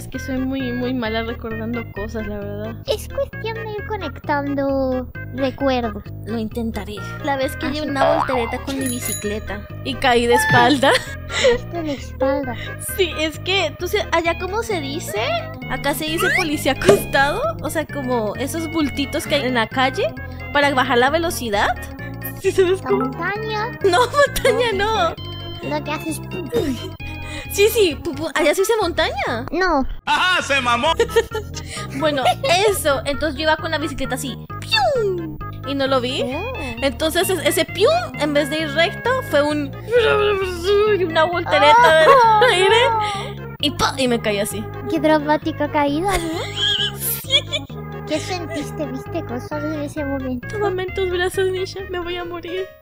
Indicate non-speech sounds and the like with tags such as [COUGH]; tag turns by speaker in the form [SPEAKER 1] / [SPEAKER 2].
[SPEAKER 1] es que soy muy, muy mala recordando cosas, la verdad.
[SPEAKER 2] Es cuestión de ir conectando recuerdos.
[SPEAKER 1] Lo intentaré. La vez que di una voltereta con mi bicicleta y caí de espalda. [LAUGHS]
[SPEAKER 2] Esto de espalda.
[SPEAKER 1] Sí, es que, tú sé, allá cómo se dice, acá se dice policía acostado, o sea, como esos bultitos que hay en la calle para bajar la velocidad. [LAUGHS] ¿Sí sabes
[SPEAKER 2] La
[SPEAKER 1] cómo?
[SPEAKER 2] montaña.
[SPEAKER 1] No, montaña no.
[SPEAKER 2] No te haces.
[SPEAKER 1] Sí, sí, pu- pu- allá se dice montaña.
[SPEAKER 2] No.
[SPEAKER 3] ¡Ajá! ¡Se mamó! [LAUGHS]
[SPEAKER 1] Bueno, eso. Entonces yo iba con la bicicleta así, ¡pium! Y no lo vi.
[SPEAKER 2] Oh.
[SPEAKER 1] Entonces es- ese pium, en vez de ir recto, fue un... [LAUGHS] y una voltereta del [LAUGHS]
[SPEAKER 2] Oh,
[SPEAKER 1] aire. Y, ¡pa! y me caí así.
[SPEAKER 2] Qué dramática caída, ¿no? ¿Qué sentiste? ¿Viste cosas en ese momento?
[SPEAKER 1] En tus brazos, Nisha. Me voy a morir.